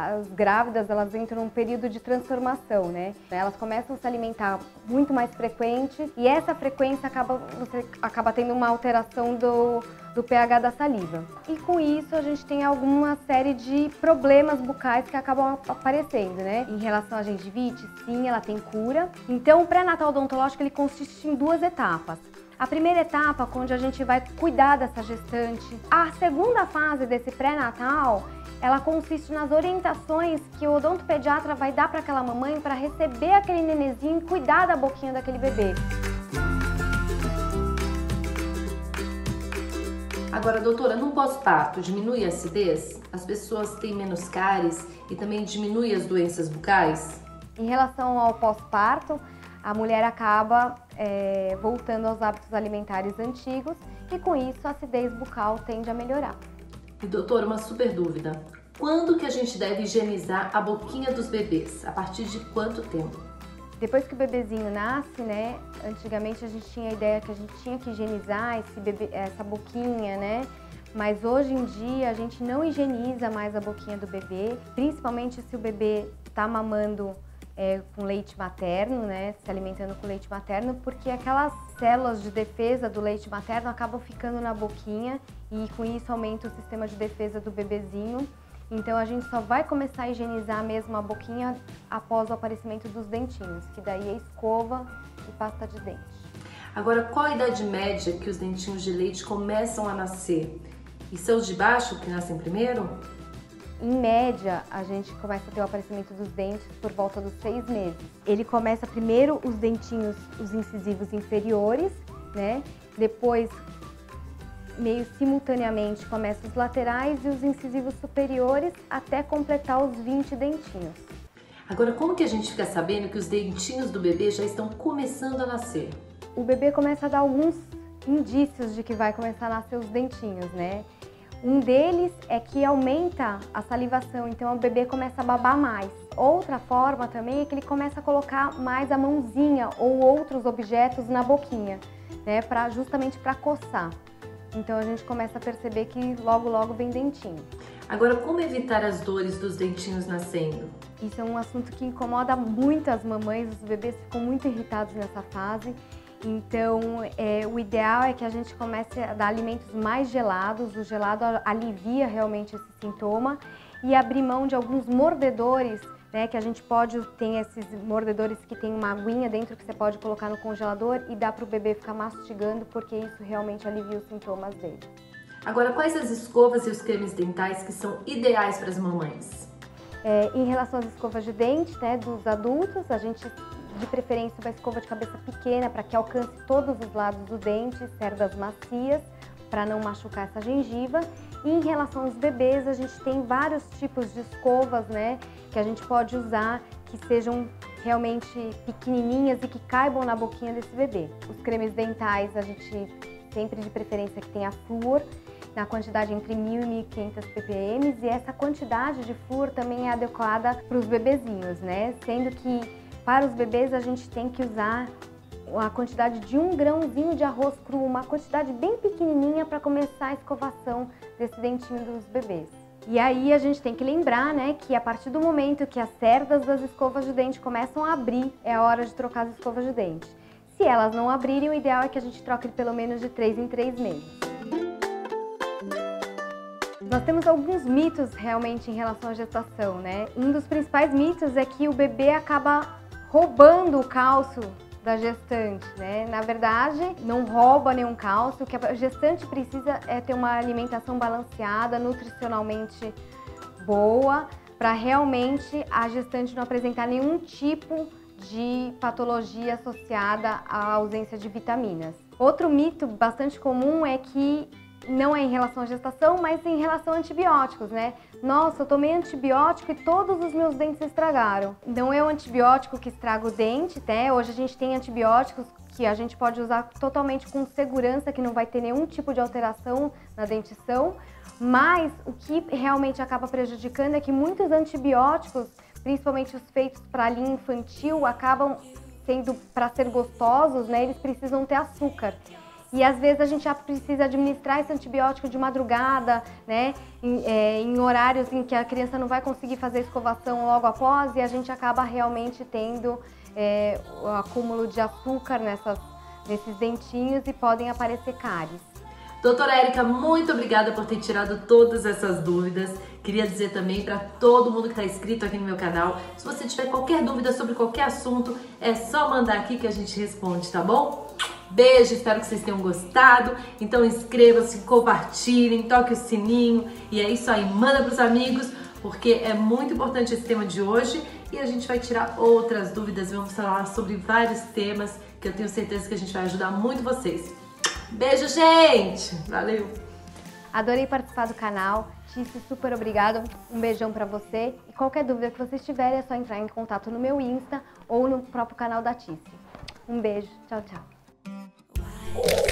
As grávidas, elas entram num período de transformação, né? Elas começam a se alimentar muito mais frequente e essa frequência acaba, você acaba tendo uma alteração do, do pH da saliva. E com isso a gente tem alguma série de problemas bucais que acabam aparecendo, né? Em relação à gengivite, sim, ela tem cura. Então o pré-natal odontológico ele consiste em duas etapas. A primeira etapa, onde a gente vai cuidar dessa gestante. A segunda fase desse pré-natal ela consiste nas orientações que o odontopediatra vai dar para aquela mamãe para receber aquele nenezinho e cuidar da boquinha daquele bebê. Agora, doutora, no pós-parto diminui a acidez? As pessoas têm menos cáries e também diminui as doenças bucais? Em relação ao pós-parto, a mulher acaba é, voltando aos hábitos alimentares antigos e com isso a acidez bucal tende a melhorar. E doutor, uma super dúvida. Quando que a gente deve higienizar a boquinha dos bebês? A partir de quanto tempo? Depois que o bebezinho nasce, né? Antigamente a gente tinha a ideia que a gente tinha que higienizar esse bebê, essa boquinha, né? Mas hoje em dia a gente não higieniza mais a boquinha do bebê, principalmente se o bebê está mamando é, com leite materno, né, se alimentando com leite materno, porque aquelas células de defesa do leite materno acabam ficando na boquinha e com isso aumenta o sistema de defesa do bebezinho. Então a gente só vai começar a higienizar mesmo a boquinha após o aparecimento dos dentinhos, que daí é escova e pasta de dente. Agora, qual a idade média que os dentinhos de leite começam a nascer? E são os de baixo que nascem primeiro? Em média, a gente começa a ter o aparecimento dos dentes por volta dos seis meses. Ele começa primeiro os dentinhos, os incisivos inferiores, né? Depois, meio simultaneamente, começa os laterais e os incisivos superiores até completar os 20 dentinhos. Agora, como que a gente fica sabendo que os dentinhos do bebê já estão começando a nascer? O bebê começa a dar alguns indícios de que vai começar a nascer os dentinhos, né? Um deles é que aumenta a salivação, então o bebê começa a babar mais. Outra forma também é que ele começa a colocar mais a mãozinha ou outros objetos na boquinha, né, pra, justamente para coçar. Então a gente começa a perceber que logo logo vem dentinho. Agora, como evitar as dores dos dentinhos nascendo? Isso é um assunto que incomoda muito as mamães, os bebês ficam muito irritados nessa fase então, é, o ideal é que a gente comece a dar alimentos mais gelados, o gelado alivia realmente esse sintoma e abrir mão de alguns mordedores, né, que a gente pode, tem esses mordedores que tem uma aguinha dentro que você pode colocar no congelador e dá para o bebê ficar mastigando, porque isso realmente alivia os sintomas dele. Agora, quais as escovas e os cremes dentais que são ideais para as mamães? É, em relação às escovas de dente né, dos adultos, a gente de preferência uma escova de cabeça pequena para que alcance todos os lados do dente, cerdas macias para não machucar essa gengiva. E em relação aos bebês, a gente tem vários tipos de escovas, né, que a gente pode usar que sejam realmente pequenininhas e que caibam na boquinha desse bebê. Os cremes dentais, a gente sempre de preferência que tenha flúor, na quantidade entre 1.000 e 1.500 ppm, e essa quantidade de flúor também é adequada para os bebezinhos, né? Sendo que para os bebês, a gente tem que usar a quantidade de um grãozinho de arroz cru, uma quantidade bem pequenininha para começar a escovação desse dentinho dos bebês. E aí a gente tem que lembrar, né, que a partir do momento que as cerdas das escovas de dente começam a abrir, é a hora de trocar as escovas de dente. Se elas não abrirem, o ideal é que a gente troque pelo menos de 3 em 3 meses. Nós temos alguns mitos realmente em relação à gestação, né? Um dos principais mitos é que o bebê acaba roubando o cálcio da gestante, né? Na verdade, não rouba nenhum cálcio. O que a gestante precisa é ter uma alimentação balanceada, nutricionalmente boa, para realmente a gestante não apresentar nenhum tipo de patologia associada à ausência de vitaminas. Outro mito bastante comum é que não é em relação à gestação, mas em relação a antibióticos, né? Nossa, eu tomei antibiótico e todos os meus dentes estragaram. Não é o antibiótico que estraga o dente, né? Hoje a gente tem antibióticos que a gente pode usar totalmente com segurança, que não vai ter nenhum tipo de alteração na dentição, mas o que realmente acaba prejudicando é que muitos antibióticos, principalmente os feitos para a linha infantil, acabam sendo para ser gostosos, né? Eles precisam ter açúcar. E às vezes a gente já precisa administrar esse antibiótico de madrugada, né? Em, é, em, horários em que a criança não vai conseguir fazer escovação logo após e a gente acaba realmente tendo é, o acúmulo de açúcar nessas, nesses dentinhos e podem aparecer cáries. Doutora Érica, muito obrigada por ter tirado todas essas dúvidas. Queria dizer também para todo mundo que está inscrito aqui no meu canal, se você tiver qualquer dúvida sobre qualquer assunto, é só mandar aqui que a gente responde, tá bom? Beijo, espero que vocês tenham gostado. Então inscrevam-se, compartilhem, toque o sininho e é isso aí, manda para os amigos, porque é muito importante esse tema de hoje e a gente vai tirar outras dúvidas, vamos falar sobre vários temas que eu tenho certeza que a gente vai ajudar muito vocês. Beijo, gente! Valeu! Adorei participar do canal. Tice, super obrigado. Um beijão para você. E qualquer dúvida que vocês tiverem é só entrar em contato no meu Insta ou no próprio canal da Tice. Um beijo. Tchau, tchau. Oh.